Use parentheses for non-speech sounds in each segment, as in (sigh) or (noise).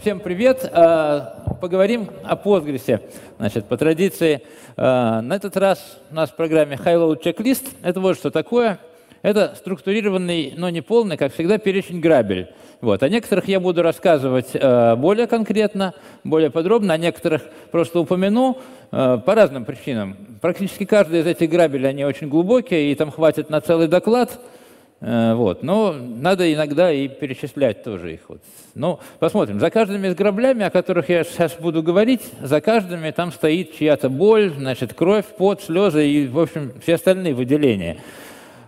Всем привет! А, поговорим о Postgres. Значит, по традиции, а, на этот раз у нас в программе High-Load Checklist. Это вот что такое. Это структурированный, но не полный, как всегда, перечень грабель. Вот. О некоторых я буду рассказывать а, более конкретно, более подробно, о некоторых просто упомяну по разным причинам. Практически каждый из этих грабелей, они очень глубокие, и там хватит на целый доклад – Э, вот. Но надо иногда и перечислять тоже их. Вот. Ну, посмотрим. За каждыми граблями, о которых я сейчас буду говорить, за каждыми там стоит чья-то боль, значит, кровь, пот, слезы и, в общем, все остальные выделения.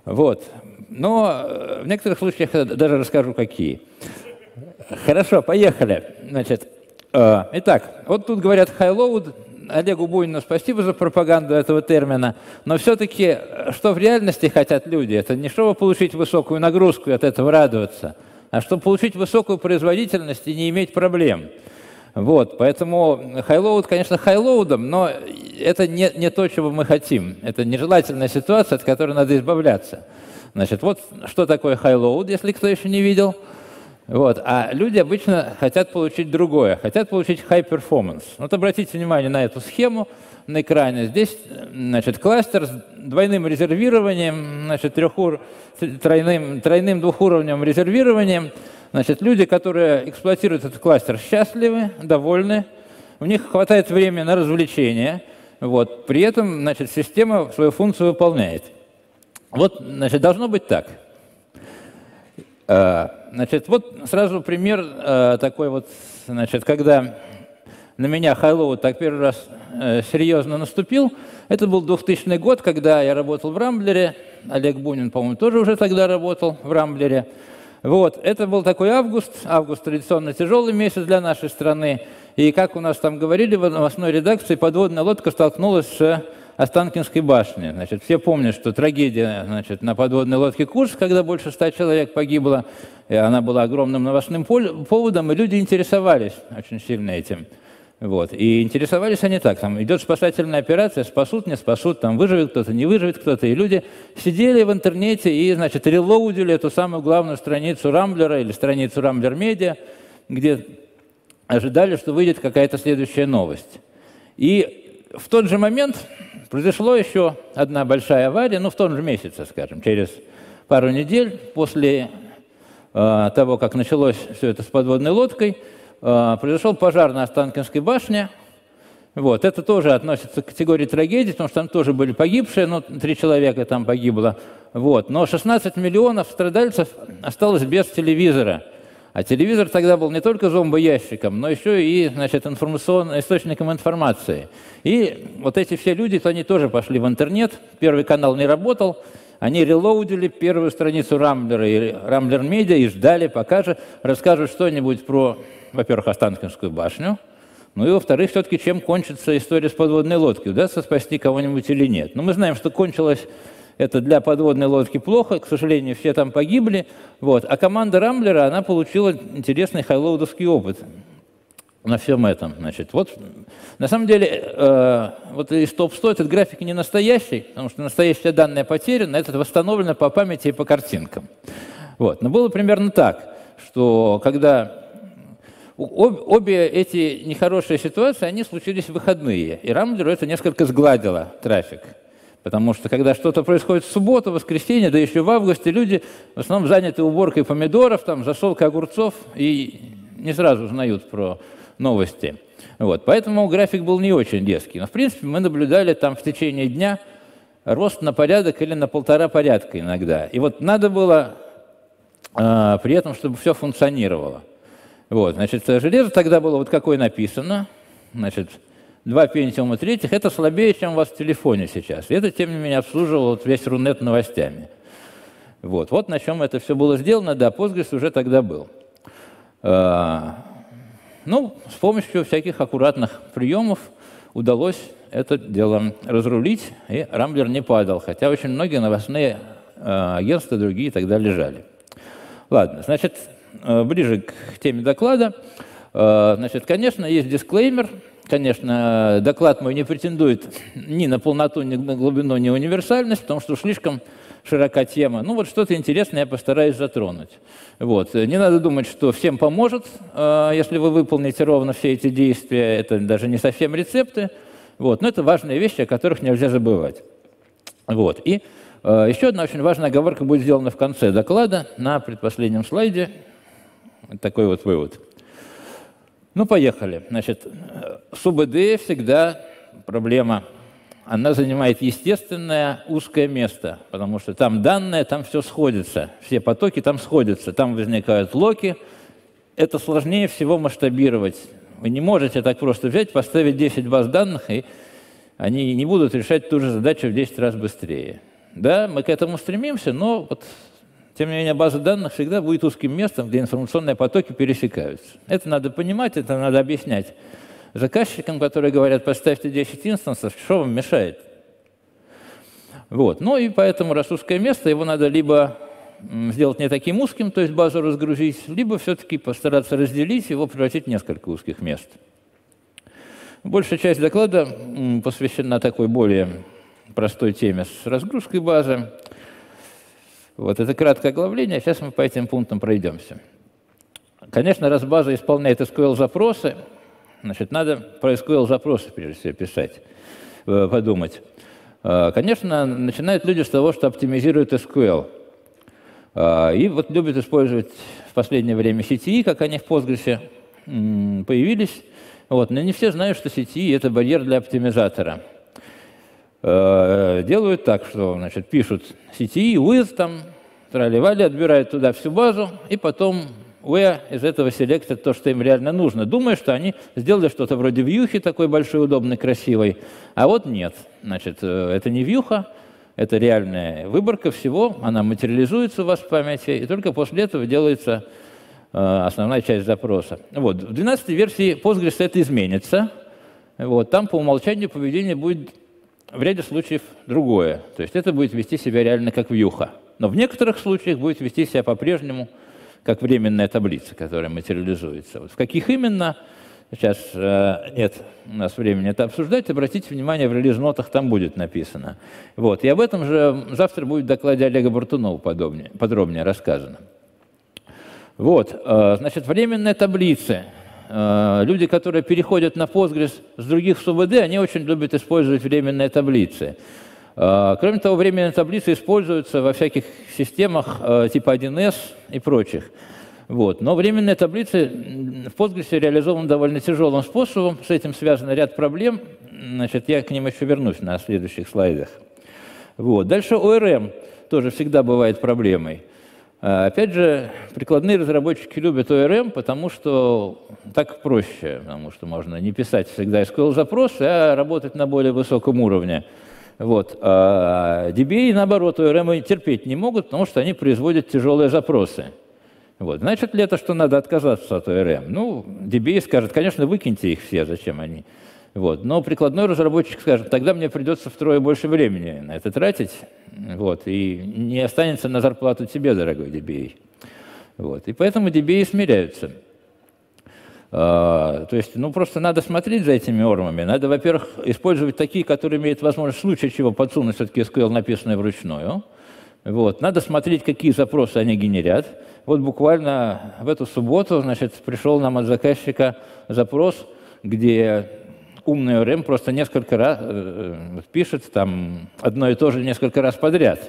Вот. Но э, в некоторых случаях даже расскажу, какие. Хорошо, поехали. Значит, э, итак, вот тут говорят high-load, Олегу Бунину спасибо за пропаганду этого термина, но все-таки что в реальности хотят люди? Это не чтобы получить высокую нагрузку и от этого радоваться, а чтобы получить высокую производительность и не иметь проблем. Вот, поэтому highload, конечно, хайлоудом, но это не, не то, чего мы хотим. Это нежелательная ситуация, от которой надо избавляться. Значит, вот что такое highload, если кто еще не видел – вот. А люди обычно хотят получить другое, хотят получить high performance. Вот обратите внимание на эту схему на экране. Здесь значит, кластер с двойным резервированием, значит, трехур... тройным, тройным двухуровневым резервированием. Значит, люди, которые эксплуатируют этот кластер, счастливы, довольны, у них хватает времени на развлечения, вот. при этом значит, система свою функцию выполняет. Вот значит, должно быть так. Э, значит, вот сразу пример э, такой вот, значит, когда на меня Хайлоу так первый раз э, серьезно наступил. Это был 2000 год, когда я работал в Рамблере. Олег Бунин, по-моему, тоже уже тогда работал в Рамблере. Вот, это был такой август. Август традиционно тяжелый месяц для нашей страны. И как у нас там говорили в новостной редакции, подводная лодка столкнулась с Останкинской башни. Значит, все помнят, что трагедия значит, на подводной лодке Курс, когда больше ста человек погибло, и она была огромным новостным поводом, и люди интересовались очень сильно этим. Вот. И интересовались они так, там идет спасательная операция, спасут, не спасут, там выживет кто-то, не выживет кто-то. И люди сидели в интернете и, значит, релоудили эту самую главную страницу Рамблера или страницу Рамблер Медиа, где ожидали, что выйдет какая-то следующая новость. И в тот же момент Произошло еще одна большая авария, ну, в том же месяце, скажем, через пару недель после э, того, как началось все это с подводной лодкой, э, произошел пожар на Останкинской башне. Вот, это тоже относится к категории трагедии, потому что там тоже были погибшие, ну, три человека там погибло. Вот, но 16 миллионов страдальцев осталось без телевизора – а телевизор тогда был не только зомбоящиком, но еще и значит, информационным источником информации. И вот эти все люди, то они тоже пошли в интернет, первый канал не работал, они релоудили первую страницу Рамблера и Рамблер Медиа и ждали, пока же расскажут что-нибудь про, во-первых, Останкинскую башню, ну и, во-вторых, все-таки чем кончится история с подводной лодкой, удастся спасти кого-нибудь или нет. Но мы знаем, что кончилась это для подводной лодки плохо, к сожалению, все там погибли. Вот. А команда Рамблера, она получила интересный хайлоудовский опыт на всем этом. Значит, вот, на самом деле, э, вот из топ-100 этот график не настоящий, потому что настоящие данные потеряны, это восстановлено по памяти и по картинкам. Вот. Но было примерно так, что когда обе эти нехорошие ситуации, они случились в выходные, и Рамблеру это несколько сгладило трафик. Потому что когда что-то происходит в субботу, воскресенье, да еще в августе, люди в основном заняты уборкой помидоров, там, засолкой огурцов и не сразу узнают про новости. Вот. Поэтому график был не очень резкий. Но, в принципе, мы наблюдали там в течение дня рост на порядок или на полтора порядка иногда. И вот надо было э, при этом, чтобы все функционировало. Вот, значит, железо тогда было вот какое написано, значит, два Pentium третьих, это слабее, чем у вас в телефоне сейчас. И это, тем не менее, обслуживал вот весь Рунет новостями. Вот. вот на чем это все было сделано. Да, Postgres уже тогда был. А, ну, с помощью всяких аккуратных приемов удалось это дело разрулить, и Рамблер не падал, хотя очень многие новостные а, агентства другие тогда лежали. Ладно, значит, а, ближе к теме доклада. Значит, конечно, есть дисклеймер – Конечно, доклад мой не претендует ни на полноту, ни на глубину, ни на универсальность, потому что слишком широка тема. Ну вот что-то интересное я постараюсь затронуть. Вот. Не надо думать, что всем поможет, э, если вы выполните ровно все эти действия. Это даже не совсем рецепты. Вот. Но это важные вещи, о которых нельзя забывать. Вот. И э, еще одна очень важная оговорка будет сделана в конце доклада на предпоследнем слайде. Такой вот вывод. Ну, поехали. Значит, с УБД всегда проблема она занимает естественное узкое место, потому что там данные, там все сходится, все потоки там сходятся, там возникают локи. Это сложнее всего масштабировать. Вы не можете так просто взять, поставить 10 баз данных, и они не будут решать ту же задачу в 10 раз быстрее. Да, мы к этому стремимся, но вот, тем не менее база данных всегда будет узким местом, где информационные потоки пересекаются. Это надо понимать, это надо объяснять заказчикам, которые говорят, поставьте 10 инстансов, что вам мешает? Вот. Ну и поэтому раз узкое место, его надо либо сделать не таким узким, то есть базу разгрузить, либо все-таки постараться разделить, его превратить в несколько узких мест. Большая часть доклада посвящена такой более простой теме с разгрузкой базы. Вот это краткое оглавление, сейчас мы по этим пунктам пройдемся. Конечно, раз база исполняет SQL-запросы, Значит, надо про SQL запросы, прежде всего, писать, э, подумать. Э, конечно, начинают люди с того, что оптимизируют SQL. Э, и вот любят использовать в последнее время CTE, как они в Postgres появились. Вот. Но не все знают, что CTE – это барьер для оптимизатора. Делают так, что значит, пишут CTE, with, там, трали отбирают туда всю базу, и потом where из этого селекта то, что им реально нужно. Думая, что они сделали что-то вроде вьюхи такой большой, удобной, красивой. А вот нет. Значит, э, это не вьюха, это реальная выборка всего, она материализуется у вас в памяти, и только после этого делается э, основная часть запроса. Вот. В 12 версии Postgres это изменится. Вот. Там по умолчанию поведение будет в ряде случаев другое. То есть это будет вести себя реально как вьюха. Но в некоторых случаях будет вести себя по-прежнему как временная таблица, которая материализуется. Вот в каких именно, сейчас э, нет у нас времени это обсуждать, обратите внимание, в релиз-нотах там будет написано. Вот. И об этом же завтра будет в докладе Олега Бартунова подробнее, подробнее рассказано. Вот, э, значит, временные таблицы. Э, люди, которые переходят на Postgres с других СУБД, они очень любят использовать временные таблицы. А, кроме того, временные таблицы используются во всяких системах а, типа 1С и прочих. Вот. Но временные таблицы в Postgres реализованы довольно тяжелым способом. С этим связан ряд проблем. Значит, я к ним еще вернусь на следующих слайдах. Вот. Дальше ORM тоже всегда бывает проблемой. А, опять же, прикладные разработчики любят ORM, потому что так проще, потому что можно не писать всегда SQL-запросы, а работать на более высоком уровне. Вот. А DBA, наоборот, ORM терпеть не могут, потому что они производят тяжелые запросы. Вот. Значит ли это, что надо отказаться от ORM? Ну, DBA скажет, конечно, выкиньте их все, зачем они. Вот. Но прикладной разработчик скажет, тогда мне придется втрое больше времени на это тратить, вот, и не останется на зарплату тебе, дорогой DBA. Вот. И поэтому DBA смиряются. А, то есть, ну, просто надо смотреть за этими нормами. Надо, во-первых, использовать такие, которые имеют возможность в случае чего подсунуть все-таки SQL, написанное вручную. Вот. Надо смотреть, какие запросы они генерят. Вот буквально в эту субботу, значит, пришел нам от заказчика запрос, где умный ORM просто несколько раз э, э, пишет там одно и то же несколько раз подряд.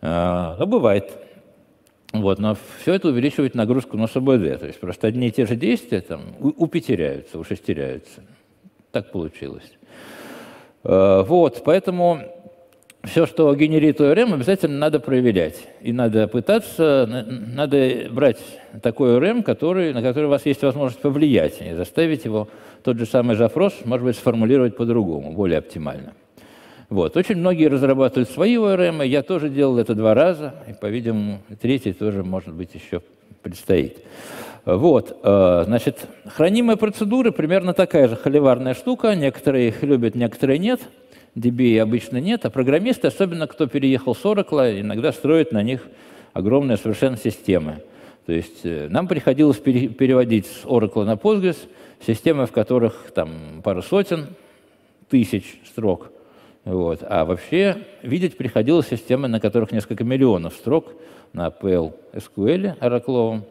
Э, ну, бывает. Вот, но все это увеличивает нагрузку на СБД. То есть просто одни и те же действия там упетеряются, ушестеряются. Так получилось. Э, вот, поэтому все, что генерит ORM, обязательно надо проверять. И надо пытаться, надо брать такой ORM, который, на который у вас есть возможность повлиять, и заставить его тот же самый запрос, может быть, сформулировать по-другому, более оптимально. Вот. Очень многие разрабатывают свои ORM, я тоже делал это два раза, и, по-видимому, третий тоже, может быть, еще предстоит. Вот, э, значит, хранимые процедуры примерно такая же холиварная штука, некоторые их любят, некоторые нет, DBA обычно нет, а программисты, особенно кто переехал с Oracle, иногда строят на них огромные совершенно системы. То есть э, нам приходилось переводить с Oracle на Postgres системы, в которых там пару сотен тысяч строк – Вот. А вообще видеть приходилось системы, на которых несколько миллионов строк на PL SQL Oracle,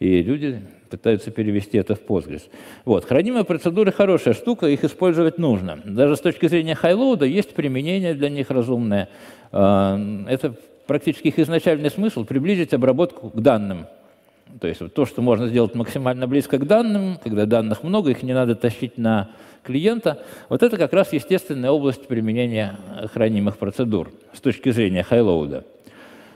и люди пытаются перевести это в Postgres. Вот. Хранимые процедуры – хорошая штука, их использовать нужно. Даже с точки зрения хайлоуда есть применение для них разумное. А, это практически их изначальный смысл – приблизить обработку к данным. То есть вот то, что можно сделать максимально близко к данным, когда данных много, их не надо тащить на клиента, вот это как раз естественная область применения хранимых процедур с точки зрения хайлоуда.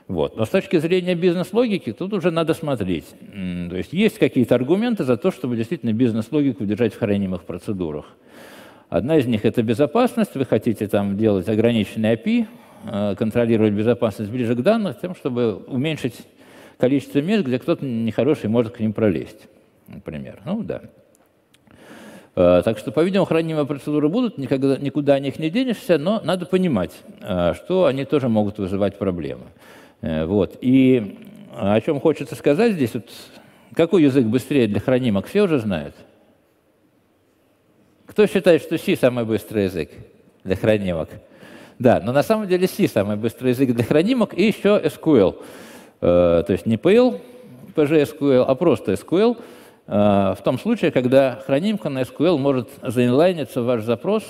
Вот. Но с точки зрения бизнес-логики тут уже надо смотреть. То есть есть какие-то аргументы за то, чтобы действительно бизнес-логику держать в хранимых процедурах. Одна из них – это безопасность. Вы хотите там делать ограниченный API, э, контролировать безопасность ближе к данным, тем, чтобы уменьшить количество мест, где кто-то нехороший может к ним пролезть, например. Ну да. Э, так что, по-видимому, хранимые процедуры будут, никогда, никуда о них не денешься, но надо понимать, э, что они тоже могут вызывать проблемы. Э, вот. И о чем хочется сказать здесь, вот, какой язык быстрее для хранимок, все уже знают. Кто считает, что C самый быстрый язык для хранимок? Да, но на самом деле C самый быстрый язык для хранимок и еще SQL. Э, то есть не PL, PGSQL, а просто SQL, э, в том случае, когда хранимка на SQL может заинлайниться в ваш запрос,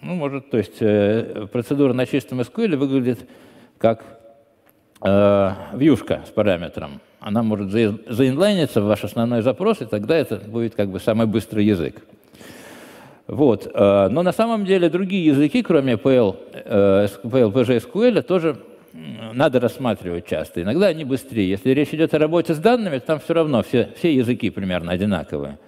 ну, может, то есть процедура на чистом SQL выглядит как э, вьюшка с параметром. Она может заинлайниться в ваш основной запрос, и тогда это будет как бы самый быстрый язык. Вот. Э, но на самом деле другие языки, кроме PL, э, PL PGSQL, тоже надо рассматривать часто. Иногда они быстрее. Если речь идет о работе с данными, там все равно все, все языки примерно одинаковые.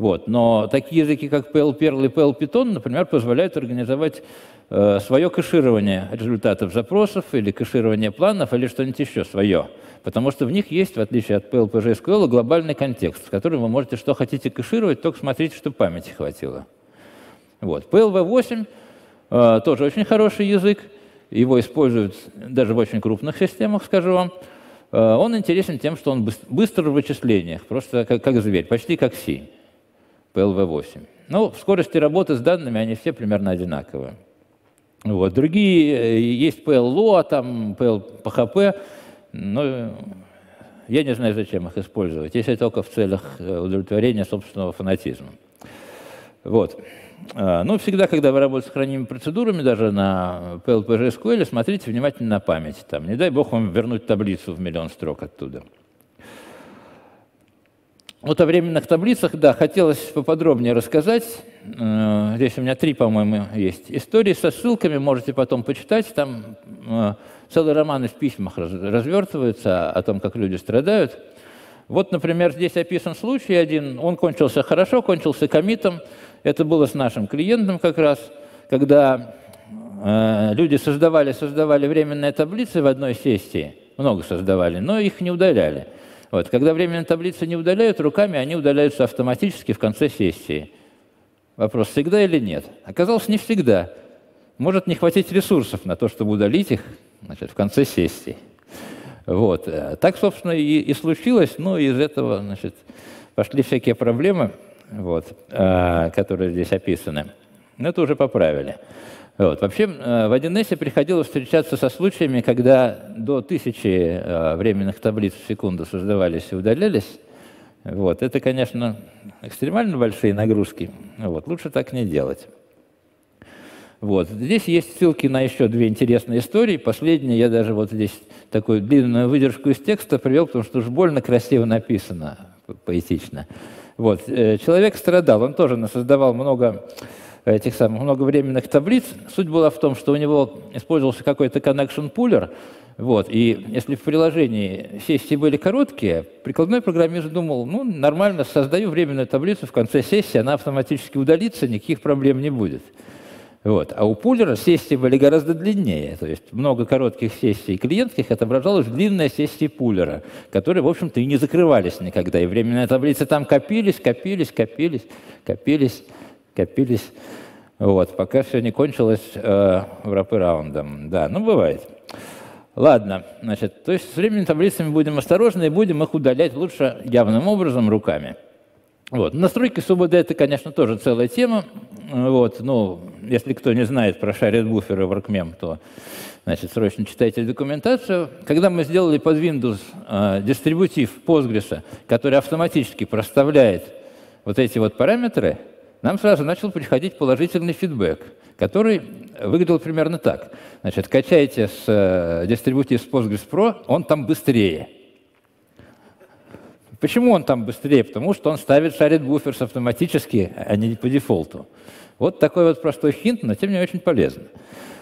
Вот. Но такие языки, как PL Perl и PL Python, например, позволяют организовать э, свое кэширование результатов запросов или кэширование планов или что-нибудь еще свое. Потому что в них есть, в отличие от PL PGSQL, глобальный контекст, в котором вы можете что хотите кэшировать, только смотрите, чтобы памяти хватило. Вот. PLV8 э, тоже очень хороший язык, его используют даже в очень крупных системах, скажу вам. Э, он интересен тем, что он быстр в вычислениях, просто как, как зверь, почти как C. PLV8. Ну, скорости работы с данными они все примерно одинаковые. Вот. Другие, э, есть PL-LOA, там PL-PHP, но я не знаю, зачем их использовать, если только в целях э, удовлетворения собственного фанатизма. Вот. А, ну, всегда, когда вы работаете с хранимыми процедурами, даже на PLPG SQL, смотрите внимательно на память. Там, не дай бог вам вернуть таблицу в миллион строк оттуда. Вот о временных таблицах, да, хотелось поподробнее рассказать. Э, здесь у меня три, по-моему, есть истории со ссылками, можете потом почитать. Там э, целый роман из письмах развертывается о том, как люди страдают. Вот, например, здесь описан случай один. Он кончился хорошо, кончился комитом. Это было с нашим клиентом как раз, когда э, люди создавали, создавали временные таблицы в одной сессии, много создавали, но их не удаляли. Вот. Когда временные таблицы не удаляют руками, они удаляются автоматически в конце сессии. Вопрос, всегда или нет? Оказалось, не всегда. Может не хватить ресурсов на то, чтобы удалить их значит, в конце сессии. Вот. Так, собственно, и, и случилось. Ну, из этого значит, пошли всякие проблемы, вот, а, которые здесь описаны. Но это уже поправили. Вот. Вообще э, в 1С приходилось встречаться со случаями, когда до тысячи э, временных таблиц в секунду создавались и удалялись. Вот. Это, конечно, экстремально большие нагрузки. Вот. Лучше так не делать. Вот. Здесь есть ссылки на еще две интересные истории. Последняя, я даже вот здесь такую длинную выдержку из текста привел, потому что уж больно красиво написано, поэтично. Вот. Э, человек страдал, он тоже создавал много этих самых много временных таблиц. Суть была в том, что у него использовался какой-то connection пулер, вот, и если в приложении сессии были короткие, прикладной программист думал, ну, нормально, создаю временную таблицу, в конце сессии она автоматически удалится, никаких проблем не будет. Вот. А у пулера сессии были гораздо длиннее, то есть много коротких сессий клиентских отображалось в длинной сессии пулера, которые, в общем-то, и не закрывались никогда. И временные таблицы там копились, копились, копились, копились копились, вот, пока все не кончилось э, раундом. Да, ну бывает. Ладно, значит, то есть с временными таблицами будем осторожны и будем их удалять лучше явным образом руками. Вот. Настройки СУБД – это, конечно, тоже целая тема. Вот. Ну, если кто не знает про шарит буферы в WorkMem, то значит, срочно читайте документацию. Когда мы сделали под Windows э, дистрибутив Postgres, который автоматически проставляет вот эти вот параметры, нам сразу начал приходить положительный фидбэк, который выглядел примерно так. Значит, качайте с э, дистрибутив с Postgres Pro, он там быстрее. Почему он там быстрее? Потому что он ставит шарит буферс автоматически, а не по дефолту. Вот такой вот простой хинт, но тем не очень полезно.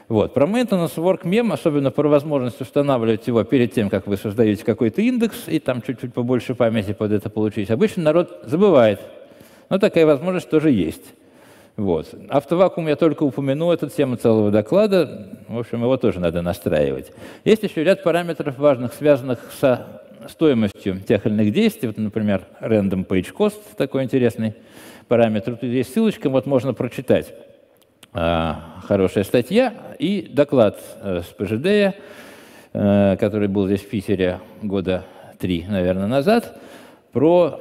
Вот. Про maintenance work mem, особенно про возможность устанавливать его перед тем, как вы создаете какой-то индекс, и там чуть-чуть побольше памяти под это получить, обычно народ забывает. Но такая возможность тоже есть. Вот. Автовакуум я только упомяну, это тема целого доклада. В общем, его тоже надо настраивать. Есть еще ряд параметров важных, связанных со стоимостью тех или иных действий. Вот, например, random page cost, такой интересный параметр. Тут есть ссылочка, вот можно прочитать. А, хорошая статья и доклад э, с ПЖД, э, который был здесь в Питере года три, наверное, назад, про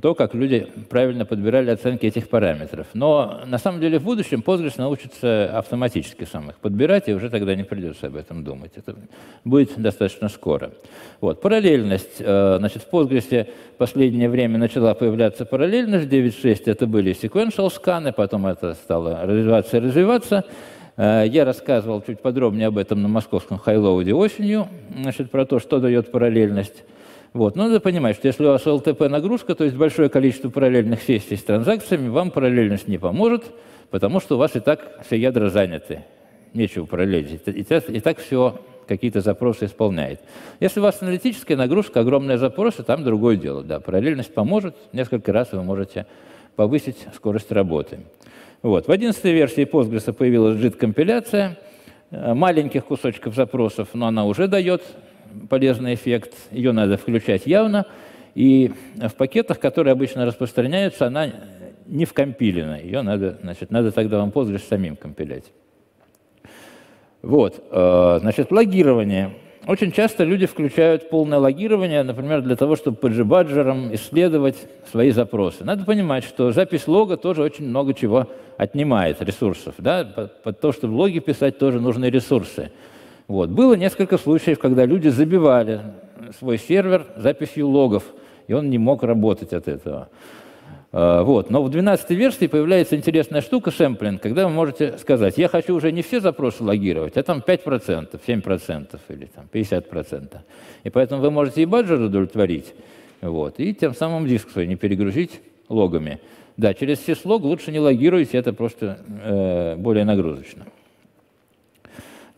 то, как люди правильно подбирали оценки этих параметров. Но на самом деле в будущем Postgres научится автоматически сам их подбирать, и уже тогда не придется об этом думать. Это будет достаточно скоро. Вот. Параллельность. Э, значит, в Postgres в последнее время начала появляться параллельность. 9.6 это были sequential сканы, потом это стало развиваться и развиваться. Э, я рассказывал чуть подробнее об этом на московском хайлоуде осенью, значит, про то, что дает параллельность. Вот. Но надо понимать, что если у вас ЛТП-нагрузка, то есть большое количество параллельных сессий с транзакциями, вам параллельность не поможет, потому что у вас и так все ядра заняты. Нечего параллелить. И так, и так все какие-то запросы исполняет. Если у вас аналитическая нагрузка, огромные запросы, там другое дело. Да, параллельность поможет, несколько раз вы можете повысить скорость работы. Вот. В 11 версии Postgres появилась JIT-компиляция э, маленьких кусочков запросов, но она уже дает полезный эффект, ее надо включать явно. И в пакетах, которые обычно распространяются, она не вкомпилена. Ее надо, значит, надо тогда вам Postgres самим компилять. Вот, э, значит, логирование. Очень часто люди включают полное логирование, например, для того, чтобы под G-баджером исследовать свои запросы. Надо понимать, что запись лога тоже очень много чего отнимает ресурсов. Да? Под то, чтобы логи писать, тоже нужны ресурсы. Вот. Было несколько случаев, когда люди забивали свой сервер записью логов, и он не мог работать от этого. А, вот. Но в 12 версии появляется интересная штука сэмплинг, когда вы можете сказать, я хочу уже не все запросы логировать, а там 5%, 7% или там 50%. И поэтому вы можете и баджер удовлетворить, вот, и тем самым диск свой не перегрузить логами. Да, через syslog лучше не логируйте, это просто э, более нагрузочно.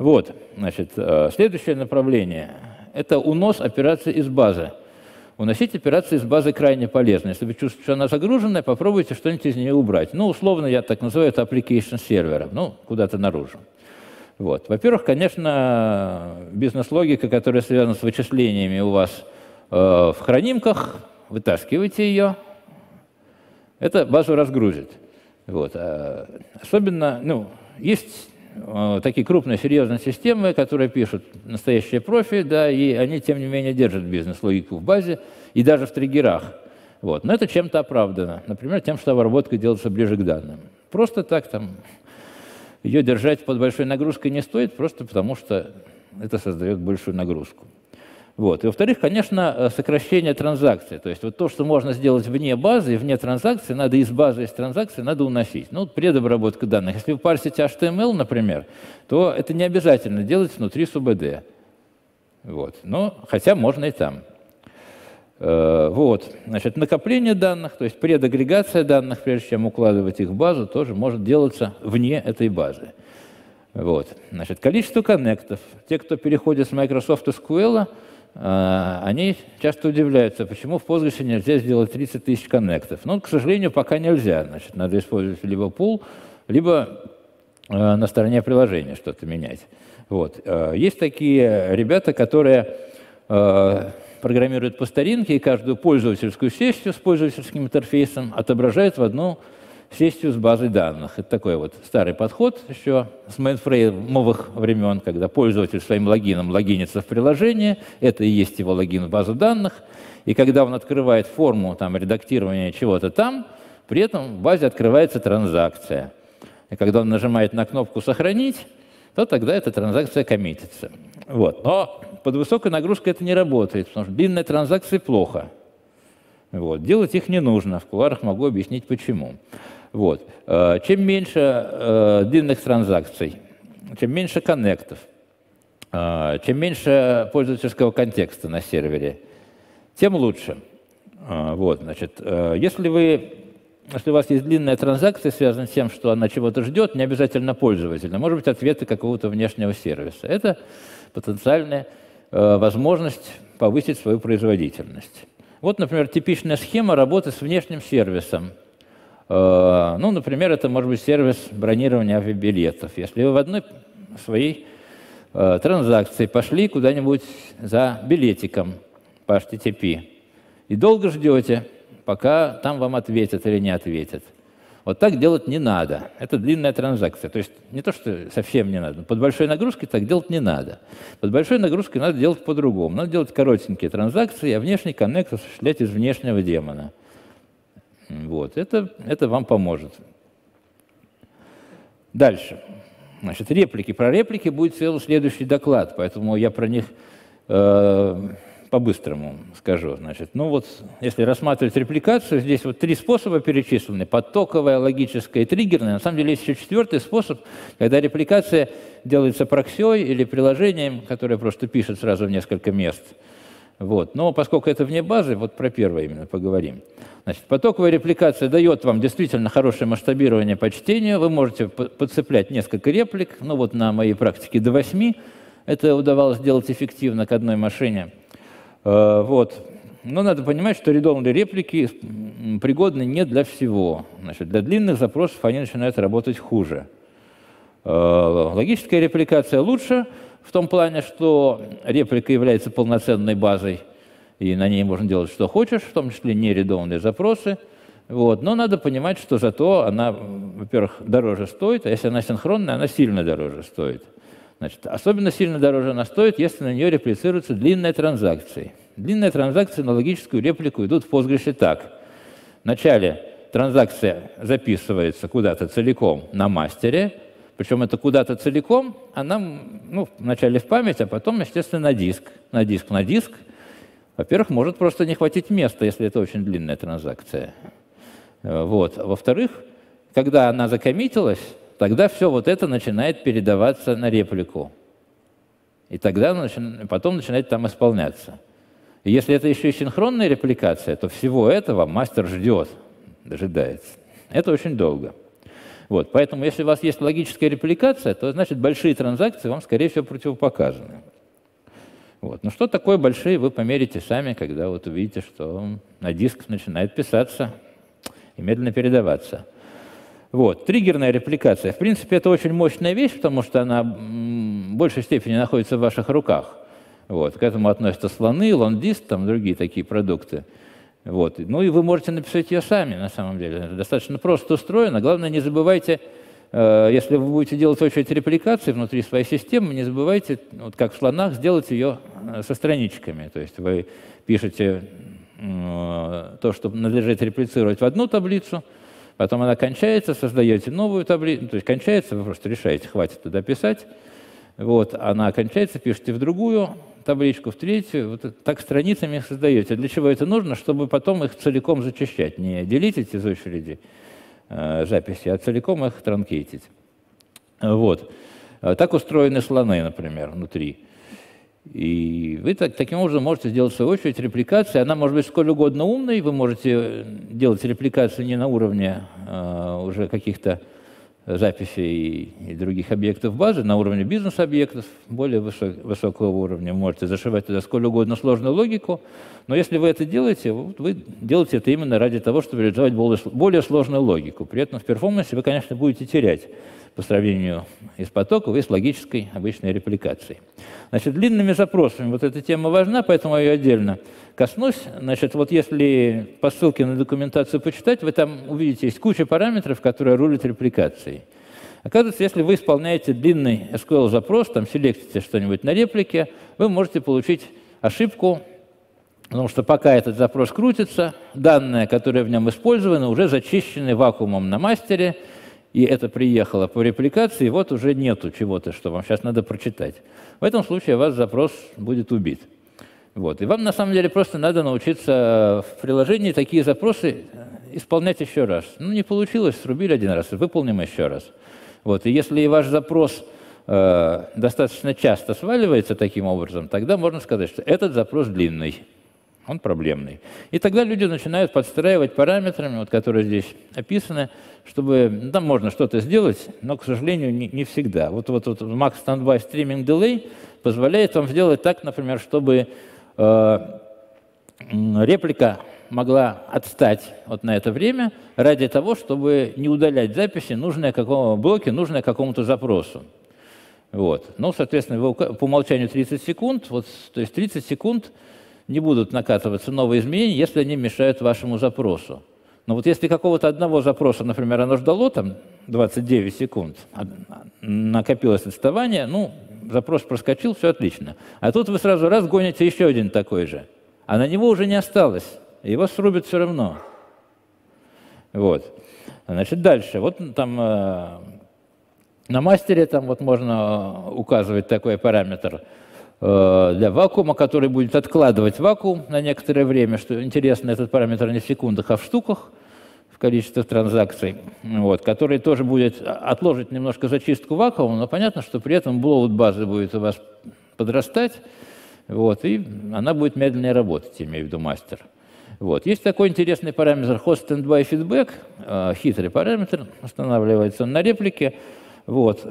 Вот, значит, э, следующее направление – это унос операции из базы. Уносить операции из базы крайне полезно. Если вы чувствуете, что она загруженная, попробуйте что-нибудь из нее убрать. Ну, условно, я так называю это application сервера, ну, куда-то наружу. Вот. Во-первых, конечно, бизнес-логика, которая связана с вычислениями у вас э, в хранимках, вытаскивайте ее, это базу разгрузит. Вот. А особенно, ну, есть Э, такие крупные, серьезные системы, которые пишут настоящие профи, да, и они, тем не менее, держат бизнес-логику в базе и даже в триггерах. Вот. Но это чем-то оправдано. Например, тем, что обработка делается ближе к данным. Просто так там ее держать под большой нагрузкой не стоит, просто потому что это создает большую нагрузку. Вот. И, во-вторых, конечно, э, сокращение транзакций. То есть вот то, что можно сделать вне базы, вне транзакции, надо из базы, из транзакции надо уносить. Ну, предобработка данных. Если вы парсите HTML, например, то это не обязательно делать внутри СУБД. Вот. Но, хотя можно и там. Э, вот. Значит, накопление данных, то есть предагрегация данных, прежде чем укладывать их в базу, тоже может делаться вне этой базы. Вот. Значит, количество коннектов. Те, кто переходит с Microsoft SQL, они часто удивляются, почему в Postgres нельзя сделать 30 тысяч коннектов. Ну, к сожалению, пока нельзя. Значит, надо использовать либо пул, либо а, на стороне приложения что-то менять. Вот. А, есть такие ребята, которые программируют по старинке и каждую пользовательскую сессию с пользовательским интерфейсом отображают в одну сессию с базой данных. Это такой вот старый подход еще с мейнфреймовых времен, когда пользователь своим логином логинится в приложение, это и есть его логин в базу данных, и когда он открывает форму там, редактирования чего-то там, при этом в базе открывается транзакция. И когда он нажимает на кнопку «Сохранить», то тогда эта транзакция коммитится. Вот. Но под высокой нагрузкой это не работает, потому что длинные транзакции плохо. Вот. Делать их не нужно. В куларах могу объяснить, почему. Вот. Э, чем меньше э, длинных транзакций, чем меньше коннектов, э, чем меньше пользовательского контекста на сервере, тем лучше. Вот, значит, если, вы, если у вас есть длинная транзакция, связанная с тем, что она чего-то ждет, не обязательно пользовательно, может быть, ответы какого-то внешнего сервиса. Это потенциальная возможность повысить свою производительность. Вот, например, типичная схема работы с внешним сервисом. Э, ну, например, это может быть сервис бронирования авиабилетов. Если вы в одной своей э, транзакции пошли куда-нибудь за билетиком по HTTP и долго ждете, пока там вам ответят или не ответят – вот так делать не надо. Это длинная транзакция. То есть не то, что совсем не надо. Под большой нагрузкой так делать не надо. Под большой нагрузкой надо делать по-другому. Надо делать коротенькие транзакции, а внешний коннект осуществлять из внешнего демона. Вот. Это, это вам поможет. Дальше. Значит, реплики. Про реплики будет целый следующий доклад, поэтому я про них э, по-быстрому скажу. Значит, ну вот, если рассматривать репликацию, здесь вот три способа перечислены. Потоковая, логическая и триггерная. На самом деле есть еще четвертый способ, когда репликация делается проксей или приложением, которое просто пишет сразу в несколько мест. Вот. Но поскольку это вне базы, вот про первое именно поговорим. Значит, потоковая репликация дает вам действительно хорошее масштабирование по чтению. Вы можете подцеплять несколько реплик. Ну вот на моей практике до 8 это удавалось сделать эффективно к одной машине. Э, вот. Но надо понимать, что редовные реплики пригодны не для всего. Значит, для длинных запросов они начинают работать хуже. Э, логическая репликация лучше в том плане, что реплика является полноценной базой, и на ней можно делать что хочешь, в том числе нередованные запросы. Вот. Но надо понимать, что зато она, во-первых, дороже стоит, а если она синхронная, она сильно дороже стоит. Значит, особенно сильно дороже она стоит, если на нее реплицируются длинные транзакции. Длинные транзакции на логическую реплику идут в Postgres так. Вначале транзакция записывается куда-то целиком на мастере, причем это куда-то целиком, она ну, вначале в память, а потом, естественно, на диск. На диск, на диск. Во-первых, может просто не хватить места, если это очень длинная транзакция. Вот. Во-вторых, когда она закоммитилась, тогда все вот это начинает передаваться на реплику. И тогда потом начинает там исполняться. И если это еще и синхронная репликация, то всего этого мастер ждет, дожидается. Это очень долго. Вот, поэтому если у вас есть логическая репликация, то значит большие транзакции вам, скорее всего, противопоказаны. Вот. Но что такое большие, вы померите сами, когда вот увидите, что на диск начинает писаться и медленно передаваться. Вот. Триггерная репликация. В принципе, это очень мощная вещь, потому что она в большей степени находится в ваших руках. Вот. К этому относятся слоны, лондист, там другие такие продукты. Вот. Ну и вы можете написать ее сами, на самом деле. Это достаточно просто устроено. Главное, не забывайте, э, если вы будете делать очередь репликации внутри своей системы, не забывайте, вот как в слонах, сделать ее э, со страничками. То есть вы пишете э, то, что надлежит реплицировать в одну таблицу – Потом она кончается, создаете новую таблицу, ну, то есть кончается, вы просто решаете, хватит туда писать. Вот, она кончается, пишете в другую табличку, в третью, вот так страницами их создаете. Для чего это нужно? Чтобы потом их целиком зачищать, не делить из очереди э, записи, а целиком их транкейтить. Вот. Так устроены слоны, например, внутри. И вы так, таким образом можете сделать, свою очередь, репликацию. Она может быть сколь угодно умной. Вы можете делать репликацию не на уровне э, уже каких-то записей и, других объектов базы, на уровне бизнес-объектов более высок, высокого уровня. Можете зашивать туда сколь угодно сложную логику. Но если вы это делаете, вот вы делаете это именно ради того, чтобы реализовать более, более сложную логику. При этом в перформансе вы, конечно, будете терять по сравнению из потоков и с логической обычной репликацией. Значит, длинными запросами вот эта тема важна, поэтому я ее отдельно коснусь. Значит, вот если по ссылке на документацию почитать, вы там увидите, есть куча параметров, которые рулят репликацией. Оказывается, если вы исполняете длинный SQL-запрос, там селектите что-нибудь на реплике, вы можете получить ошибку, потому что пока этот запрос крутится, данные, которые в нем использованы, уже зачищены вакуумом на мастере, и это приехало по репликации, вот уже нету чего-то, что вам сейчас надо прочитать. В этом случае ваш запрос будет убит. Вот. И вам на самом деле просто надо научиться в приложении такие запросы исполнять еще раз. Ну, не получилось, срубили один раз, выполним еще раз. Вот. И если ваш запрос э, достаточно часто сваливается таким образом, тогда можно сказать, что этот запрос длинный, он проблемный. И тогда люди начинают подстраивать параметрами, вот, которые здесь описаны, чтобы ну, там можно что-то сделать, но, к сожалению, не, не всегда. Вот, вот, вот Max Standby Streaming Delay позволяет вам сделать так, например, чтобы э, реплика могла отстать вот на это время ради того, чтобы не удалять записи, нужные какому блоке, нужные какому-то запросу. Вот. Ну, соответственно, по умолчанию 30 секунд, вот, то есть 30 секунд не будут накатываться новые изменения, если они мешают вашему запросу. Но вот если какого-то одного запроса, например, оно ждало там 29 секунд, а, накопилось отставание, ну, запрос проскочил, все отлично. А тут вы сразу раз гоните еще один такой же, а на него уже не осталось его срубят все равно. Вот. Значит, дальше. Вот там э, на мастере там вот можно указывать такой параметр для вакуума, который будет откладывать вакуум на некоторое время. Что интересно, этот параметр не в секундах, а в штуках, в количестве транзакций, вот, который тоже будет отложить немножко зачистку вакуума, но понятно, что при этом блоуд базы будет у вас подрастать, вот, и она будет медленнее работать, имею в виду мастер. Вот. Есть такой интересный параметр host standby feedback, э, хитрый параметр, устанавливается он на реплике. Вот.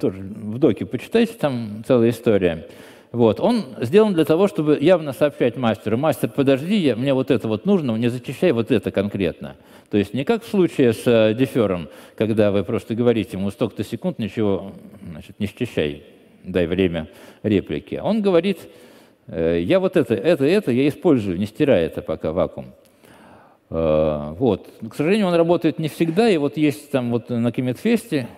Тоже в доке почитайте, там целая история. Вот. Он сделан для того, чтобы явно сообщать мастеру, мастер, подожди, я, мне вот это вот нужно, не зачищай вот это конкретно. То есть не как в случае с э, дефером, когда вы просто говорите ему столько-то секунд, ничего значит, не счищай, дай время реплики. Он говорит, Э, я вот это, это, это я использую, не стирая это пока вакуум. Э, вот. К сожалению, он работает не всегда, и вот есть там вот на Кимитфесте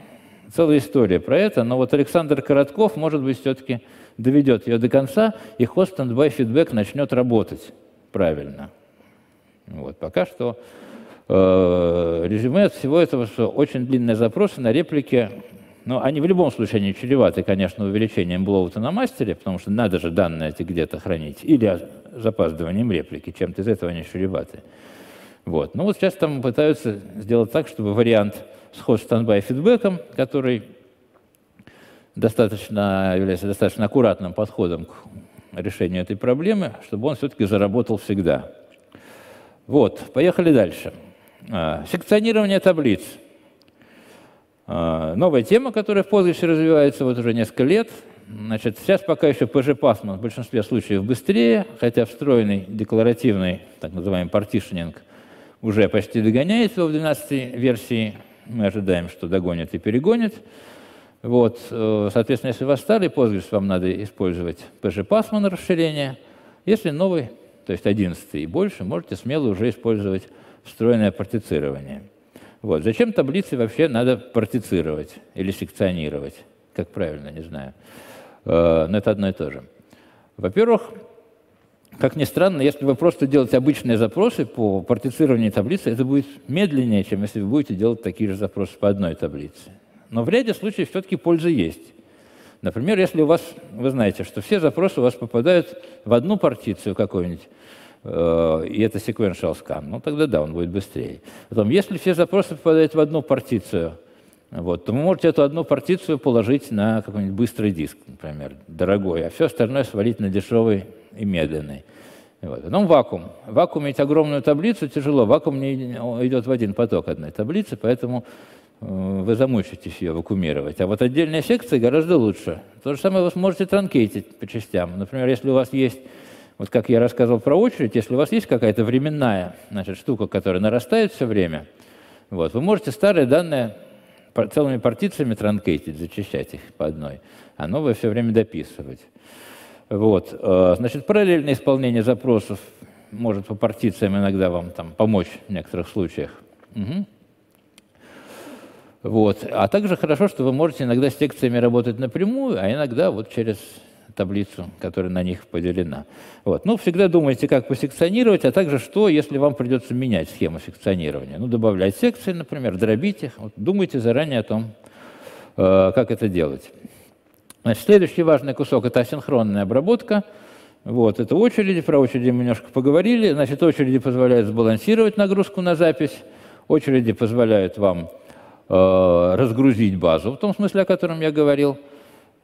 целая история про это, но вот Александр Коротков, может быть, все-таки доведет ее до конца, и хост by feedback начнет работать правильно. Вот. Пока что э, резюме от всего этого, что очень длинные запросы на реплике но они в любом случае они чреваты, конечно, увеличением блоута на мастере, потому что надо же данные эти где-то хранить, или запаздыванием реплики, чем-то из этого они чреваты. Вот. Ну вот сейчас там пытаются сделать так, чтобы вариант с host standby фидбэком, который достаточно, является достаточно аккуратным подходом к решению этой проблемы, чтобы он все-таки заработал всегда. Вот, поехали дальше. А, секционирование таблиц – а, новая тема, которая в Postgres развивается вот уже несколько лет. Значит, сейчас пока еще PG Passman в большинстве случаев быстрее, хотя встроенный декларативный, так называемый партишнинг, уже почти догоняет его в 12 версии. Мы ожидаем, что догонит и перегонит. Вот, э, соответственно, если у вас старый Postgres, вам надо использовать PG Passman расширение. Если новый, то есть 11 и больше, можете смело уже использовать встроенное партицирование. Вот. Зачем таблицы вообще надо партицировать или секционировать? Как правильно, не знаю. Э, но это одно и то же. Во-первых, как ни странно, если вы просто делаете обычные запросы по партицированию таблицы, это будет медленнее, чем если вы будете делать такие же запросы по одной таблице. Но в ряде случаев все-таки польза есть. Например, если у вас, вы знаете, что все запросы у вас попадают в одну партицию какую-нибудь, Э, и это sequential scan, ну тогда да, он будет быстрее. Потом, если все запросы попадают в одну партицию, вот, то вы можете эту одну партицию положить на какой-нибудь быстрый диск, например, дорогой, а все остальное свалить на дешевый и медленный. Вот. Потом вакуум. Вакуум иметь огромную таблицу тяжело. Вакуум не идет в один поток одной таблицы, поэтому э, вы замучитесь ее вакуумировать. А вот отдельные секции гораздо лучше. То же самое вы сможете транкейтить по частям. Например, если у вас есть вот как я рассказывал про очередь, если у вас есть какая-то временная значит, штука, которая нарастает все время, вот, вы можете старые данные целыми партициями транкейтить, зачищать их по одной, а новое все время дописывать. Вот. Э, значит, параллельное исполнение запросов может по партициям иногда вам там помочь в некоторых случаях. Угу. Вот. А также хорошо, что вы можете иногда с секциями работать напрямую, а иногда вот через таблицу, которая на них поделена. Вот. Ну, всегда думайте, как посекционировать, а также что, если вам придется менять схему секционирования. Ну, добавлять секции, например, дробить их. Вот, думайте заранее о том, э, как это делать. Значит, следующий важный кусок – это асинхронная обработка. Вот, это очереди, про очереди мы немножко поговорили. Значит, очереди позволяют сбалансировать нагрузку на запись, очереди позволяют вам э, разгрузить базу, в том смысле, о котором я говорил.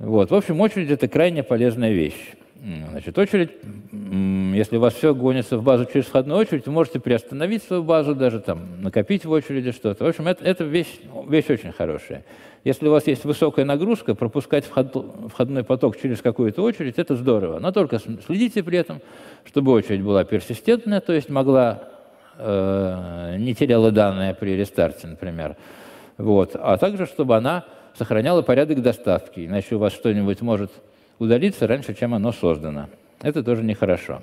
Вот. В общем, очередь – это крайне полезная вещь. Значит, очередь, если у вас все гонится в базу через входную очередь, вы можете приостановить свою базу, даже там накопить в очереди что-то. В общем, это, это вещь, вещь очень хорошая. Если у вас есть высокая нагрузка, пропускать вход, входной поток через какую-то очередь – это здорово. Но только следите при этом, чтобы очередь была персистентная, то есть могла, э, не теряла данные при рестарте, например. Вот. А также, чтобы она сохраняла порядок доставки, иначе у вас что-нибудь может удалиться раньше, чем оно создано. Это тоже нехорошо.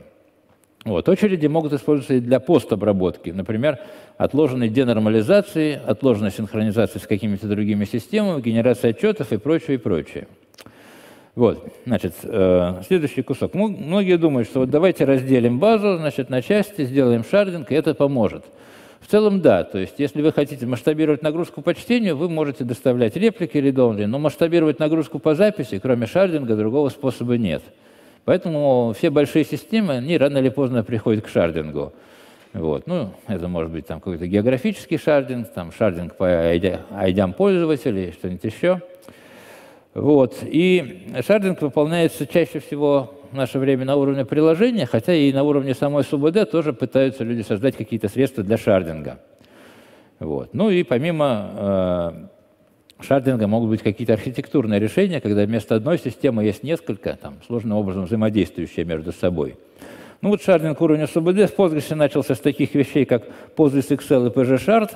Вот. Очереди могут использоваться и для постобработки. Например, отложенной денормализации, отложенной синхронизации с какими-то другими системами, генерации отчетов и прочее, и прочее. Вот, значит, э, следующий кусок. Многие думают, что вот давайте разделим базу, значит, на части, сделаем шардинг, и это поможет. В целом, да. То есть, если вы хотите масштабировать нагрузку по чтению, вы можете доставлять реплики редонли, но масштабировать нагрузку по записи, кроме шардинга, другого способа нет. Поэтому все большие системы, они рано или поздно приходят к шардингу. Вот. Ну, это может быть там какой-то географический шардинг, там шардинг по айдям пользователей, что-нибудь еще. Вот. И шардинг выполняется чаще всего в наше время на уровне приложения, хотя и на уровне самой СУБД тоже пытаются люди создать какие-то средства для шардинга. Вот. Ну и помимо э, шардинга могут быть какие-то архитектурные решения, когда вместо одной системы есть несколько, там, сложным образом взаимодействующие между собой. Ну вот шардинг уровня СУБД в Postgres начался с таких вещей, как Postgres XL и PG Shard.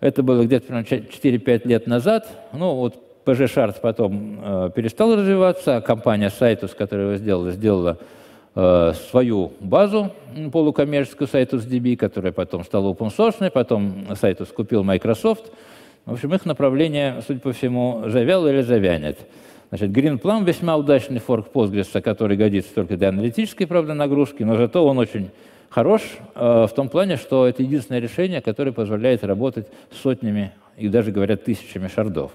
Это было где-то 4-5 лет назад. Ну вот PG Shard потом э, перестал развиваться, а компания Saitus, которая его сделала, сделала э, свою базу полукоммерческую Saitus DB, которая потом стала open source, потом Saitus купил Microsoft. В общем, их направление, судя по всему, завяло или завянет. Значит, GreenPlum весьма удачный форк Postgres, который годится только для аналитической, правда, нагрузки, но зато он очень хорош э, в том плане, что это единственное решение, которое позволяет работать сотнями и даже, говорят, тысячами шардов.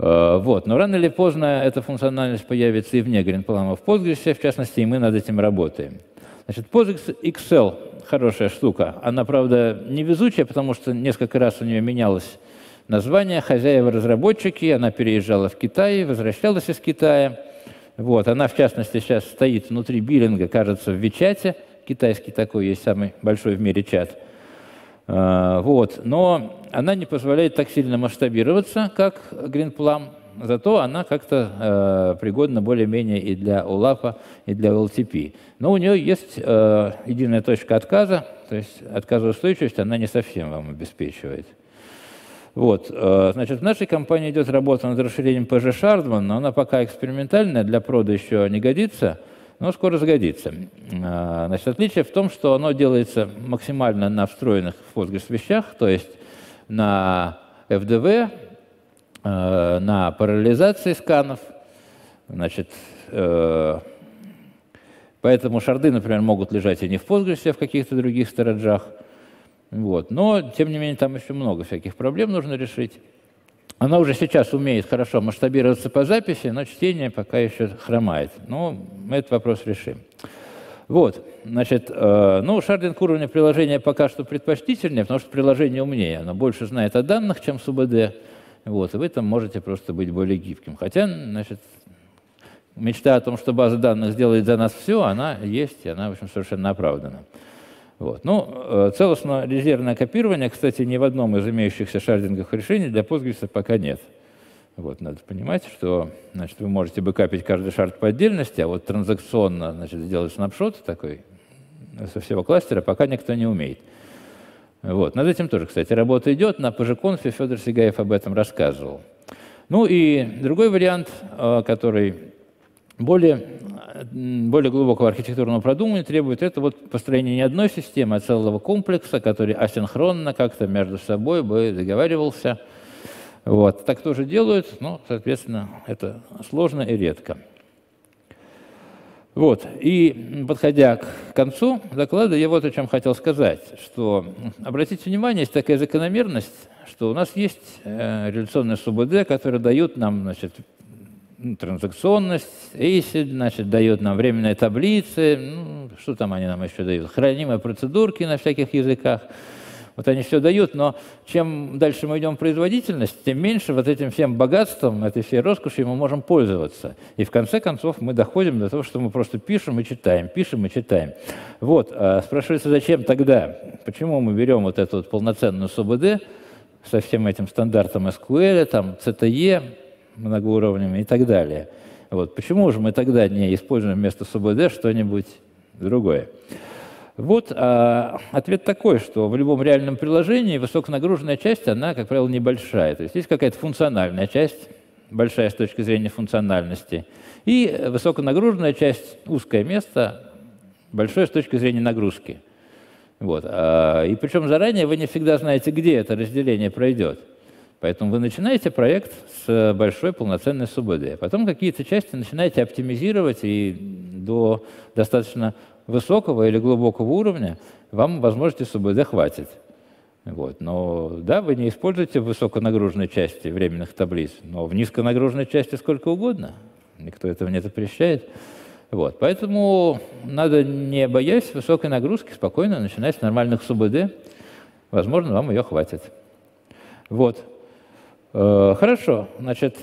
Э, вот. Но рано или поздно эта функциональность появится и вне гринплана в Postgres, в частности, и мы над этим работаем. Значит, Postgres XL – хорошая штука. Она, правда, не везучая, потому что несколько раз у нее менялось название. Хозяева-разработчики, она переезжала в Китай, возвращалась из Китая. Вот. Она, в частности, сейчас стоит внутри биллинга, кажется, в Вичате. Китайский такой есть, самый большой в мире чат. Э, вот. Но она не позволяет так сильно масштабироваться, как GreenPlum, зато она как-то э, пригодна более-менее и для УЛАПа, и для LTP. Но у нее есть э, единая точка отказа, то есть отказоустойчивость она не совсем вам обеспечивает. Вот, э, значит, в нашей компании идет работа над расширением PG Shardman, но она пока экспериментальная, для прода еще не годится, но скоро сгодится. Э, значит, отличие в том, что оно делается максимально на встроенных в Postgres вещах, то есть на FDV, э, на параллелизации сканов. Значит, э, поэтому шарды, например, могут лежать и не в Postgres, а в каких-то других стоraджах. Вот. Но, тем не менее, там еще много всяких проблем нужно решить. Она уже сейчас умеет хорошо масштабироваться по записи, но чтение пока еще хромает. Но мы этот вопрос решим. Вот, значит, э, ну, шардинг уровня приложения пока что предпочтительнее, потому что приложение умнее, оно больше знает о данных, чем СУБД, вот, и вы там можете просто быть более гибким. Хотя, значит, мечта о том, что база данных сделает за нас все, она есть, и она, в общем, совершенно оправдана. Вот. Ну, э, целостно резервное копирование, кстати, ни в одном из имеющихся шардинговых решений для Postgres пока нет. Вот, надо понимать, что значит, вы можете бэкапить каждый шард по отдельности, а вот транзакционно значит, сделать снапшот такой со всего кластера пока никто не умеет. Вот. Над этим тоже, кстати, работа идет. На ПЖКонфе Федор Сигаев об этом рассказывал. Ну и другой вариант, э, который более, более глубокого архитектурного продумывания требует, это вот построение не одной системы, а целого комплекса, который асинхронно как-то между собой бы договаривался. Вот. Так тоже делают, но, соответственно, это сложно и редко. Вот. И подходя к концу доклада, я вот о чем хотел сказать, что обратите внимание, есть такая закономерность, что у нас есть э, реляционные СУБД, которые дают нам значит, транзакционность, ACID, значит, дает нам временные таблицы, ну, что там они нам еще дают, хранимые процедурки на всяких языках – вот они все дают, но чем дальше мы идем в производительность, тем меньше вот этим всем богатством, этой всей роскошью мы можем пользоваться. И в конце концов мы доходим до того, что мы просто пишем и читаем, пишем и читаем. Вот, а спрашивается, зачем тогда? Почему мы берем вот эту вот полноценную СУБД со всем этим стандартом SQL, там, CTE, многоуровнями и так далее? Вот, почему же мы тогда не используем вместо СУБД что-нибудь другое? Вот а, ответ такой, что в любом реальном приложении высоконагруженная часть, она, как правило, небольшая. То есть есть какая-то функциональная часть, большая с точки зрения функциональности, и высоконагруженная часть, узкое место, большое с точки зрения нагрузки. Вот. А, и причем заранее вы не всегда знаете, где это разделение пройдет. Поэтому вы начинаете проект с большой полноценной СУБД. Потом какие-то части начинаете оптимизировать и до достаточно высокого или глубокого уровня вам возможности СУБД хватит. Вот. Но да, вы не используете в высоконагруженной части временных таблиц, но в низконагруженной части сколько угодно. Никто этого не запрещает. Вот. Поэтому надо, не боясь высокой нагрузки, спокойно начинать с нормальных СУБД. Возможно, вам ее хватит. Вот. Э, хорошо. Значит,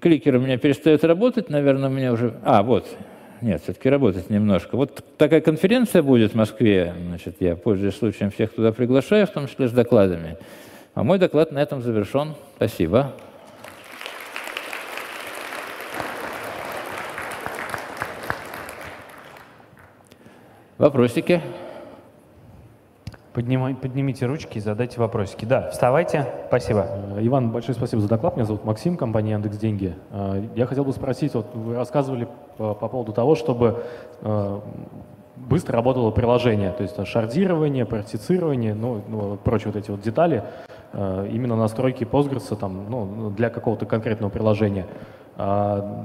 кликер у меня перестает работать. Наверное, у меня уже... А, вот, нет, все-таки работать немножко. Вот такая конференция будет в Москве. Значит, я, пользуясь случаем, всех туда приглашаю, в том числе с докладами. А мой доклад на этом завершен. Спасибо. Вопросики? Поднимай, поднимите ручки и задайте вопросики. Да, вставайте. Спасибо. Э, Иван, большое спасибо за доклад. Меня зовут Максим, компания Яндекс Деньги. Э, я хотел бы спросить, вот вы рассказывали по, по поводу того, чтобы э, быстро работало приложение, то есть шардирование, партицирование, ну, ну прочие вот эти вот детали, именно настройки Postgres там, ну, для какого-то конкретного приложения. А,